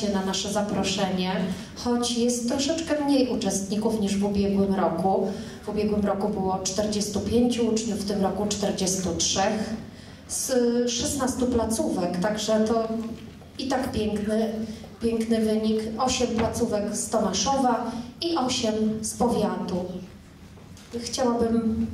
na nasze zaproszenie, choć jest troszeczkę mniej uczestników niż w ubiegłym roku. W ubiegłym roku było 45 uczniów, w tym roku 43 z 16 placówek, także to i tak piękny, piękny wynik. 8 placówek z Tomaszowa i 8 z powiatu. Chciałabym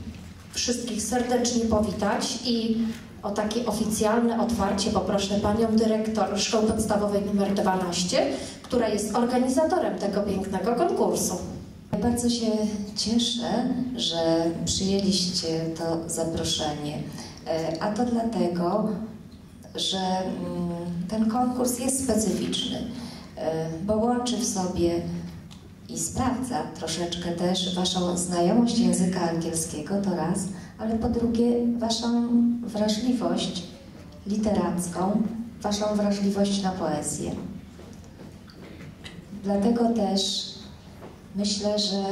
wszystkich serdecznie powitać i o takie oficjalne otwarcie poproszę panią dyrektor Szkoły Podstawowej nr 12, która jest organizatorem tego pięknego konkursu. Bardzo się cieszę, że przyjęliście to zaproszenie, E, a to dlatego, że mm, ten konkurs jest specyficzny, e, bo łączy w sobie i sprawdza troszeczkę też Waszą znajomość języka angielskiego, to raz, ale po drugie Waszą wrażliwość literacką, Waszą wrażliwość na poezję. Dlatego też myślę, że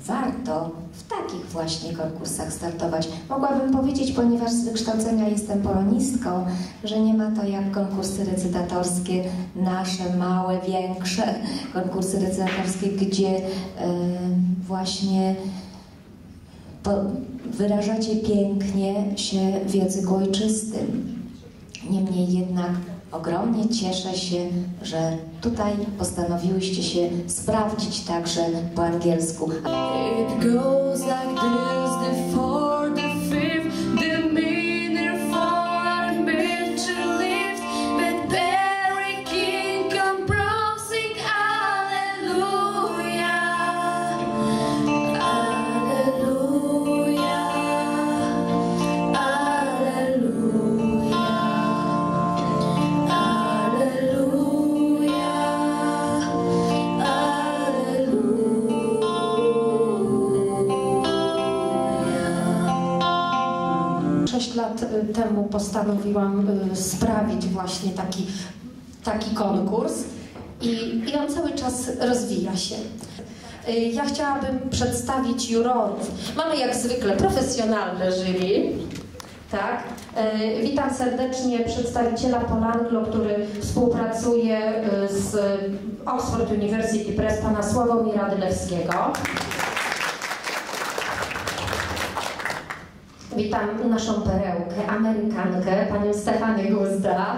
warto w takich właśnie konkursach startować. Mogłabym powiedzieć, ponieważ z wykształcenia jestem polonistką, że nie ma to jak konkursy recytatorskie, nasze małe, większe konkursy recytatorskie, gdzie e, właśnie po, wyrażacie pięknie się w języku ojczystym. Niemniej jednak ogromnie cieszę się, że tutaj postanowiłyście się sprawdzić także po angielsku. It goes like this, temu postanowiłam y, sprawić właśnie taki, taki konkurs i, i on cały czas rozwija się. Y, Ja chciałabym przedstawić jurorów. Mamy jak zwykle profesjonalne jury. Tak. Y, Witam serdecznie przedstawiciela Polanglo, który współpracuje z Oxford University Press, pana Sławomira Dylewskiego. Witam naszą perełkę, Amerykankę, panią Stefanię Guzda.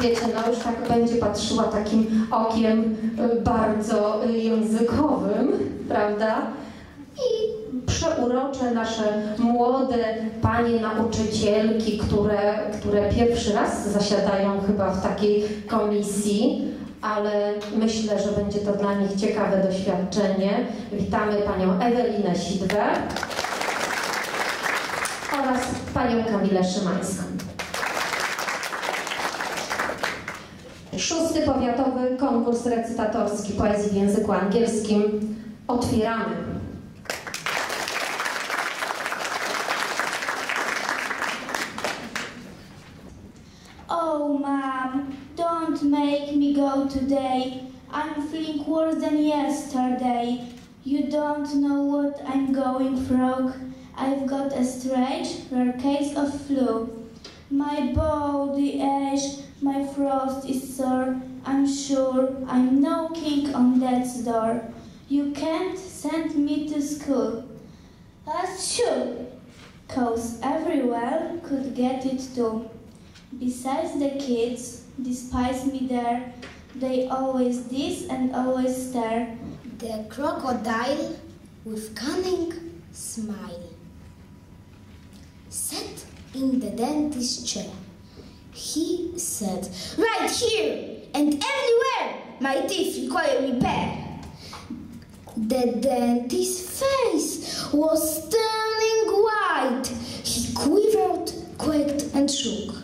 Wiecie, no już tak będzie patrzyła takim okiem bardzo językowym, prawda? I przeurocze nasze młode panie nauczycielki, które, które pierwszy raz zasiadają chyba w takiej komisji, ale myślę, że będzie to dla nich ciekawe doświadczenie. Witamy panią Ewelinę Sidwę oraz panią Kamilę Szymańską. Szósty powiatowy konkurs recytatorski poezji w języku angielskim. Otwieramy. Oh, Mom, don't make go today. I'm feeling worse than yesterday. You don't know what I'm going through. I've got a strange, rare case of flu. My body aches, my throat is sore. I'm sure I'm knocking on death's door. You can't send me to school. That's true, cause everyone could get it too. Besides the kids despise me there, they always diss and always stare. The crocodile with cunning smile sat in the dentist's chair. He said, Right here and everywhere my teeth require repair. The dentist's face was turning white. He quivered, quaked, and shook.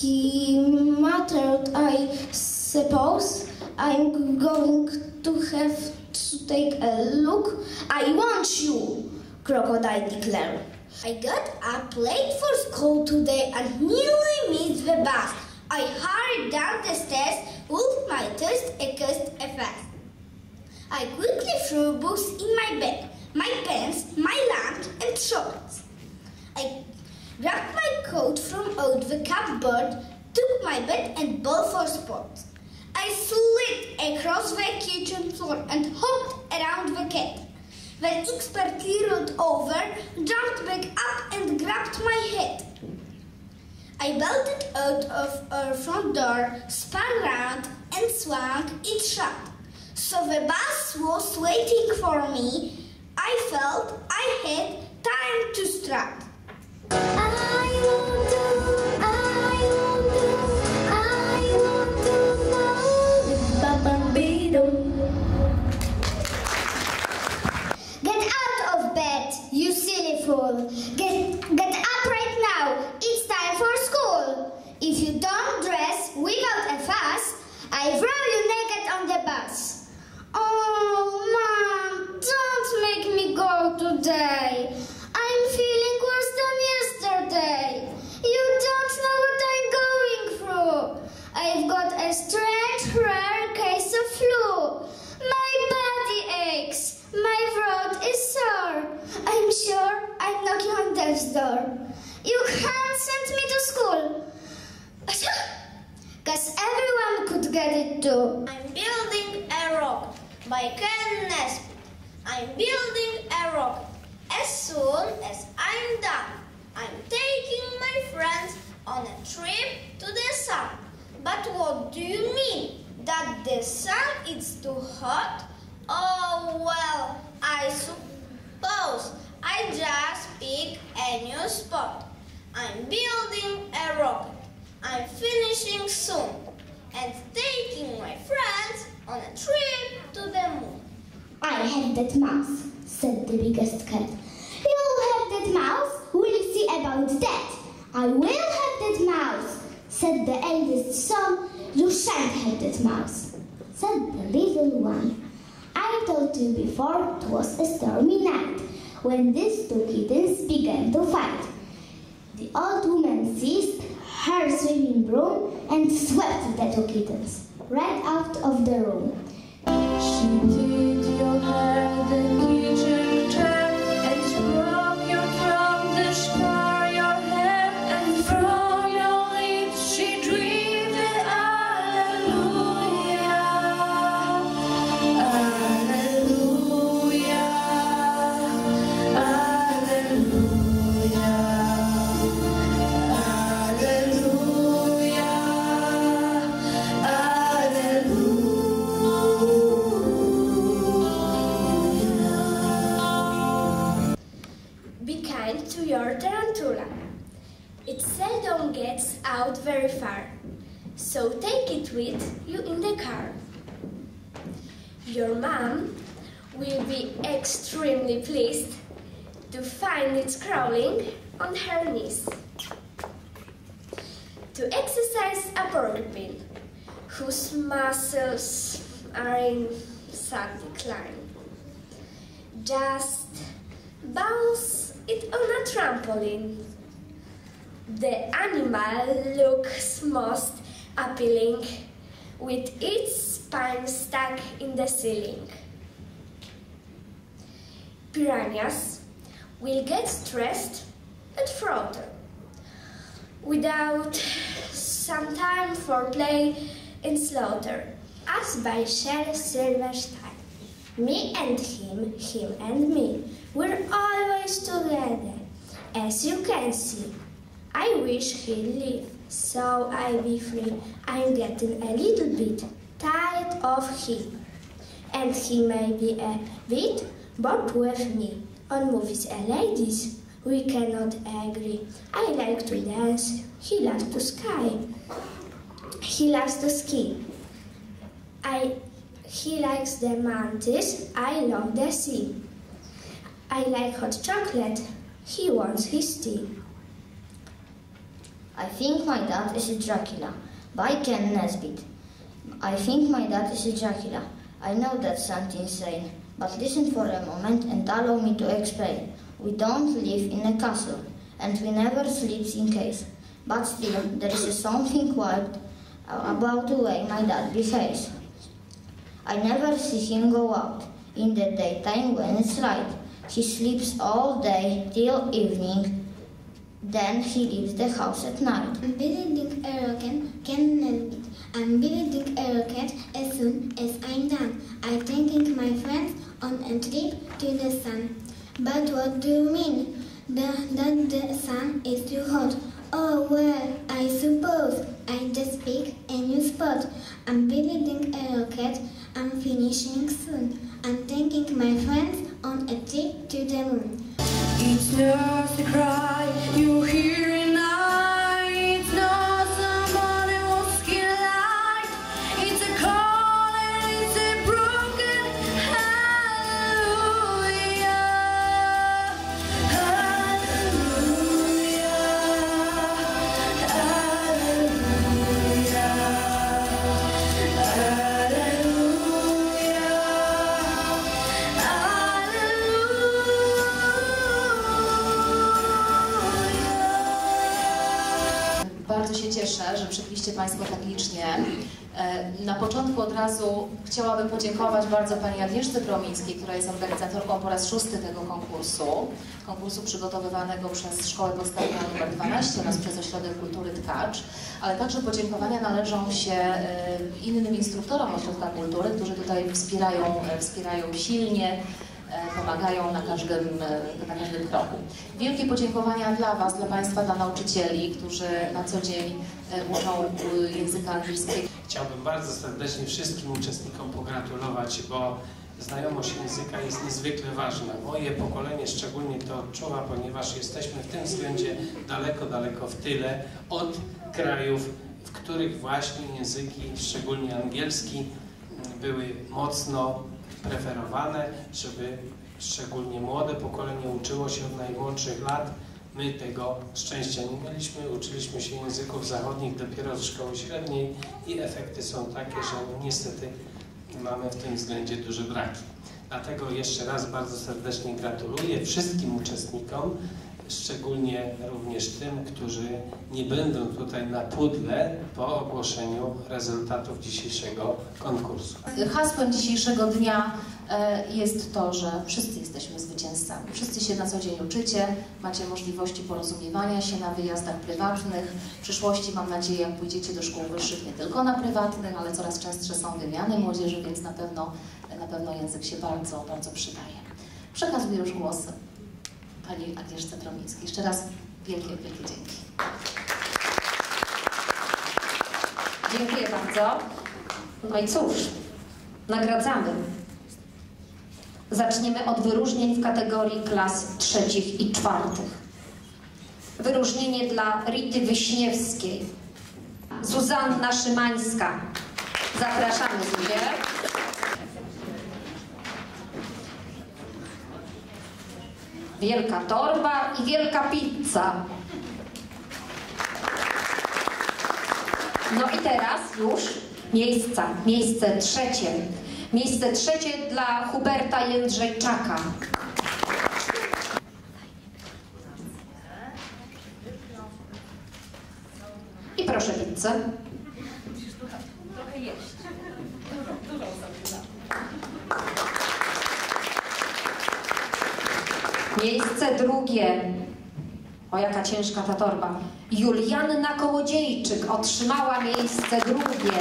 He muttered, I suppose I'm going to have to take a look. I want you, Crocodile declared. I got up late for school today and nearly missed the bus. I hurried down the stairs with my thirst accused a fast. I quickly threw books in my bag, my pens, my lunch, and shorts. I grabbed my coat from out the cupboard, took my bed and ball for sport. I slid across the kitchen floor and hopped around the cat. Then expertly rolled over, jumped back up and grabbed my head. I bolted out of our front door, spun round and swung it shut. So the bus was waiting for me. I felt I had time to strut. Get out of bed, you silly fool. Get, get up right now. It's time for school. If you don't dress without a fuss, I throw you naked on the bus. Oh, Mom, don't make me go today. I'm feeling worse than yesterday. You don't know what I'm going through. I've got a strange, rare case of flu. My body aches. My throat is sore. I'm sure I'm knocking on death's door. You can't send me to school. Cause everyone could get it too. I'm building a rock by Ken. I'm building a rock. As soon as I'm done, I'm taking my friends on a trip to the sun. But what do you mean? That the sun is too hot? Oh, well, I suppose I just pick a new spot. I'm building a rocket. I'm finishing soon and taking my friends on a trip to the moon. I have that mouse, said the biggest cat. You have that mouse? We'll see about that. I will have that mouse, said the eldest son. You shan't have that mouse, said the little one. I told you before it was a stormy night when these two kittens began to fight. The old woman seized her swimming broom and swept the two kittens right out of the room. She did your hair, the kitchen so take it with you in the car. Your mom will be extremely pleased to find it crawling on her knees. To exercise a porcupine, whose muscles are in sad decline. Just bounce it on a trampoline. The animal looks most appealing with its spine stuck in the ceiling. Piranhas will get stressed and frotter without some time for play and slaughter, as by Shel Silverstein. Me and him, him and me, we're always together. As you can see, I wish he'd leave, so I'll be free. I'm getting a little bit tired of him, and he may be a bit bored with me. On movies and ladies, we cannot agree. I like to dance, he likes to ski. He likes to ski. I he likes the mountains, I love the sea. I like hot chocolate, he wants his tea. I think my dad is a Dracula by Ken Nesbitt. I think my dad is a Dracula. I know that sounds insane, but listen for a moment and allow me to explain. We don't live in a castle, and we never sleep in case. But still, there is something wild about the way my dad behaves. I never see him go out in the daytime when it's light. He sleeps all day till evening Then he leaves the house at night. I'm Billy Dick Arrowcat, Ken Nesbit. I'm Billy Dick Arrowcat as soon as I'm done. I'm taking my friends on a trip to the sun. But what do you mean? The, that the sun is too hot. Oh well, I suppose I just pick a new spot. I'm Billy a rocket. I'm finishing soon. I'm taking my friends cieszę, że przybyliście Państwo tak licznie. E, Na początku od razu chciałabym podziękować bardzo Pani Agnieszce Promickiej, która jest organizatorką po raz szósty tego konkursu. Konkursu przygotowywanego przez Szkołę Podstawową nr 12 oraz przez Ośrodek Kultury Tkacz. Ale także podziękowania należą się e, innym instruktorom Ośrodka Kultury, którzy tutaj wspierają, e, wspierają silnie pomagają na każdym, e, na każdym kroku. Wielkie podziękowania dla Was, dla Państwa, dla nauczycieli, którzy na co dzień e, uczą e, języka angielskiego. Chciałbym bardzo serdecznie wszystkim uczestnikom pogratulować, bo znajomość języka jest niezwykle ważna. Moje pokolenie szczególnie to odczuwa, ponieważ jesteśmy w tym względzie daleko, daleko w tyle od krajów, w których właśnie języki, szczególnie angielski, były mocno preferowane, żeby szczególnie młode pokolenie uczyło się od najmłodszych lat. My tego szczęścia nie mieliśmy, uczyliśmy się języków zachodnich dopiero z szkoły średniej i efekty są takie, że niestety mamy w tym względzie duże braki. Dlatego jeszcze raz bardzo serdecznie gratuluję wszystkim uczestnikom, szczególnie również tym, którzy nie będą tutaj na pudle po ogłoszeniu rezultatów dzisiejszego konkursu. Hasłem dzisiejszego dnia e, jest to, że wszyscy jesteśmy zwycięzcami. Wszyscy się na co dzień uczycie, macie możliwości porozumiewania się na wyjazdach prywatnych. W przyszłości mam nadzieję, jak pójdziecie do szkół wyższych, nie tylko na prywatnych, ale coraz częstsze są wymiany młodzieży, więc na pewno, na pewno język się bardzo, bardzo przydaje. Przekazuję już głos Pani Agnieszce Tromickiej. Jeszcze raz wielkie, wielkie dzięki. Dziękuję bardzo. No i cóż, nagradzamy. Zaczniemy od wyróżnień w kategorii klas trzecich i czwartych. Wyróżnienie dla Rity Wyśniewskiej. Zuzanna Szymańska. Zapraszamy Zuzię. Wielka torba i wielka pizza. No i teraz już miejsca, miejsce trzecie. Miejsce trzecie dla Huberta Jędrzejczaka. I proszę pizzę. Miejsce drugie. O, jaka ciężka ta torba. Julianna Kołodziejczyk otrzymała miejsce drugie.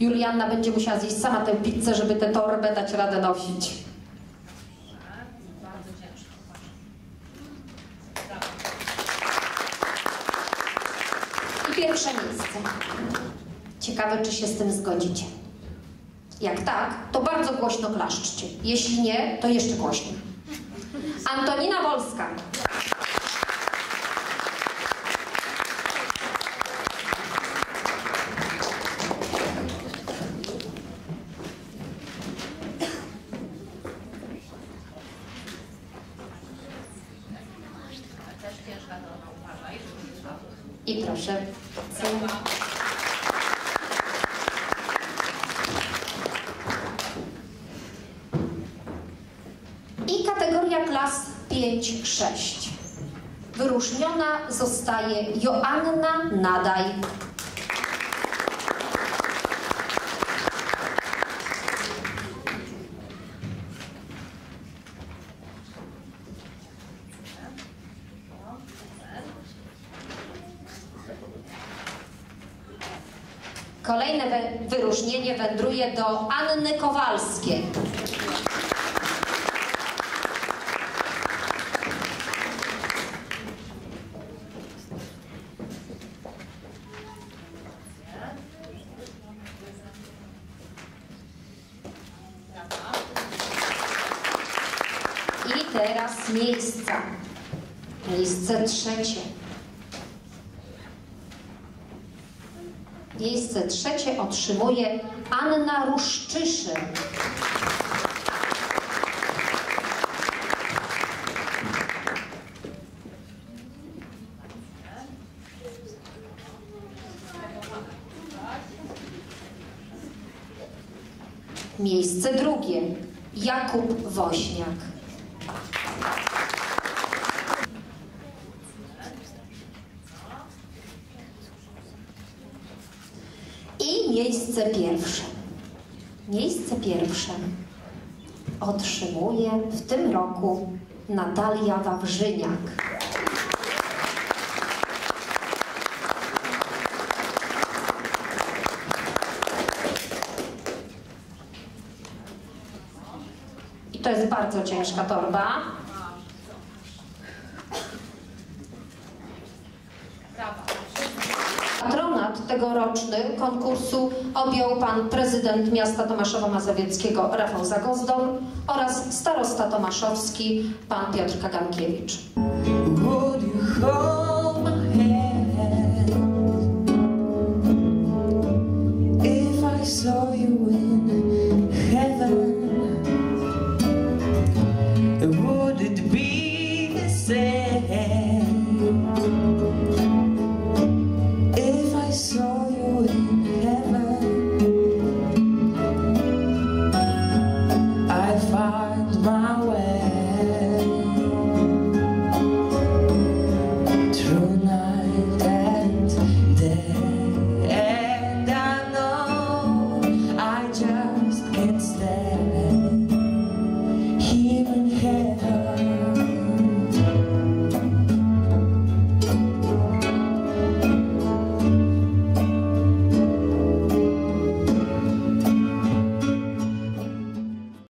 Julianna będzie musiała zjeść sama tę pizzę, żeby tę torbę dać radę nosić. I pierwsze miejsce. Ciekawe, czy się z tym zgodzicie. Jak tak, to bardzo głośno klaszczcie. Jeśli nie, to jeszcze głośniej. Antonina Wolska. 5.6. Wyróżniona zostaje Joanna Nadaj. Kolejne wyróżnienie wędruje do Anny Kowalskiej. Teraz miejsca. Miejsce trzecie. Miejsce trzecie otrzymuje Anna Ruszczyszyn. Miejsce drugie Jakub Woźniak. I miejsce pierwsze. Miejsce pierwsze otrzymuje w tym roku Natalia Wawrzyniak. I to jest bardzo ciężka torba. Tegoroczny konkursu objął pan prezydent miasta Tomaszowa Mazowieckiego Rafał Zagozdon oraz starosta tomaszowski pan Piotr Kagankiewicz.